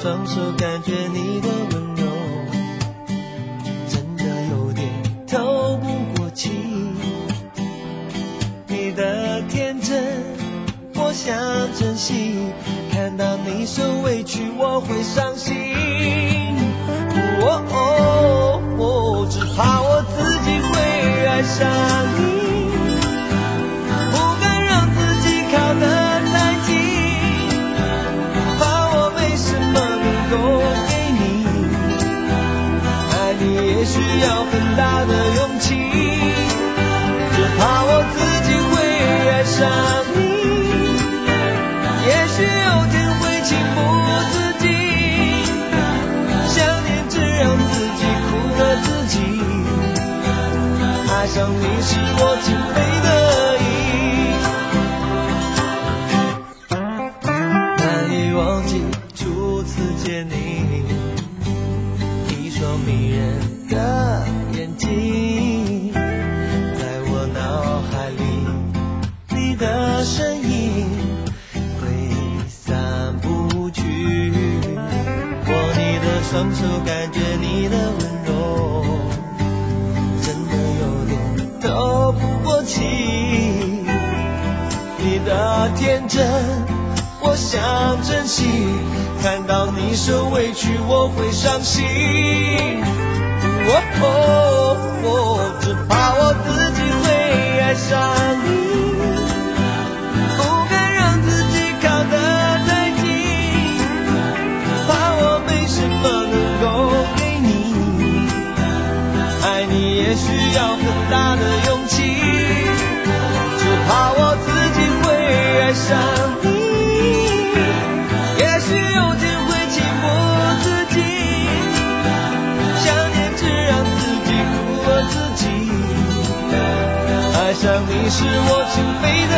双手感觉你的温柔，真的有点透不过气。你的天真，我想珍惜。看到你受委屈，我会伤心。上你是我情非得已，难以忘记初次见你，一双迷人。的天真，我想珍惜。看到你受委屈，我会伤心。哦哦哦，只怕我自己会爱上你。不敢让自己靠得太近，怕我没什么能够给你。爱你也需要很大的勇气，只怕我会爱上你。也许有天会情不自禁，想念只让自己苦了自己。爱上你是我情非得